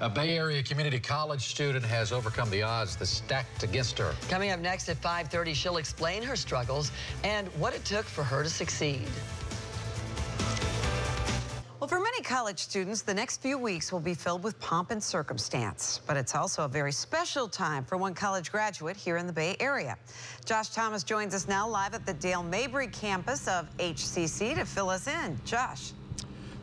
A Bay Area community college student has overcome the odds that stacked against her. Coming up next at 5.30, she'll explain her struggles and what it took for her to succeed. Well, for many college students, the next few weeks will be filled with pomp and circumstance. But it's also a very special time for one college graduate here in the Bay Area. Josh Thomas joins us now live at the Dale Mabry campus of HCC to fill us in. Josh.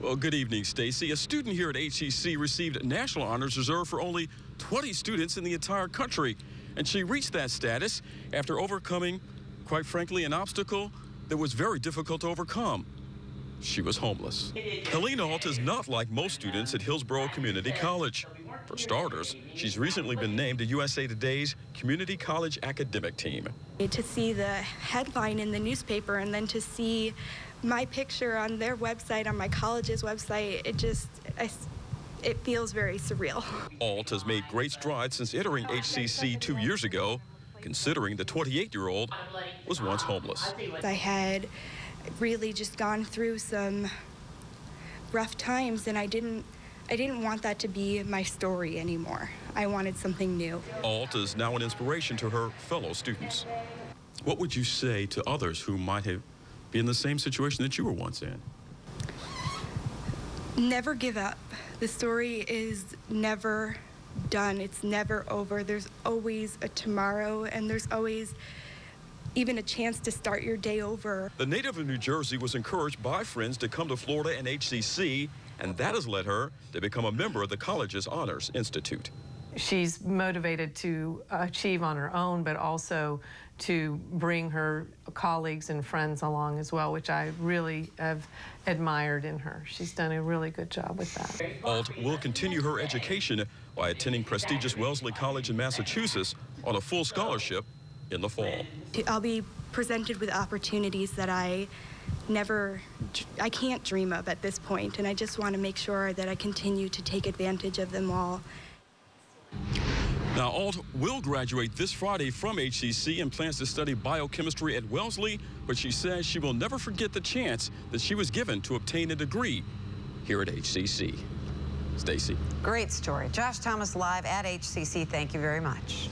Well, good evening, Stacy. A student here at HCC received National Honors reserved for only 20 students in the entire country. And she reached that status after overcoming, quite frankly, an obstacle that was very difficult to overcome she was homeless. Helena Alt is not like most students at Hillsborough Community College. For starters, she's recently been named to USA Today's Community College Academic Team. To see the headline in the newspaper and then to see my picture on their website, on my college's website, it just, I, it feels very surreal. Alt has made great strides since entering HCC two years ago, considering the 28-year-old was once homeless. I had really just gone through some rough times and I didn't I didn't want that to be my story anymore. I wanted something new. Alt is now an inspiration to her fellow students. What would you say to others who might have been in the same situation that you were once in? Never give up. The story is never done. It's never over. There's always a tomorrow and there's always even a chance to start your day over. The native of New Jersey was encouraged by friends to come to Florida and HCC, and that has led her to become a member of the college's Honors Institute. She's motivated to achieve on her own, but also to bring her colleagues and friends along as well, which I really have admired in her. She's done a really good job with that. Alt will continue her education by attending prestigious Wellesley College in Massachusetts on a full scholarship in the fall. I'll be presented with opportunities that I never, I can't dream of at this point, and I just want to make sure that I continue to take advantage of them all. Now, Alt will graduate this Friday from HCC and plans to study biochemistry at Wellesley, but she says she will never forget the chance that she was given to obtain a degree here at HCC. Stacy. Great story. Josh Thomas live at HCC. Thank you very much.